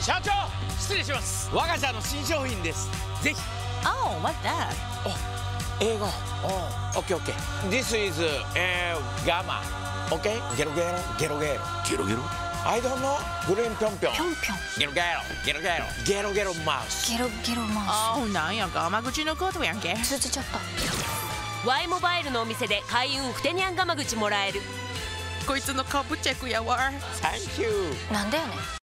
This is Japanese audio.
社長失礼します。我が社の新商品です。ぜひ。Oh, what's that? 英語。おオッケーオッケー。This is えー、ガマオッケーゲロゲロゲロゲロゲロゲロ I don't know. グリーンぴょんぴょんぴょんぴょんゲロゲロゲロゲロゲロゲロマウスゲロゲロマ Oh, なんやガマ口のことやんけ。ウス通じちゃった Y モバイルのお店で開運ふてにゃんがま口もらえる。こいつのカブチェックやわ。Thank you. なんだよね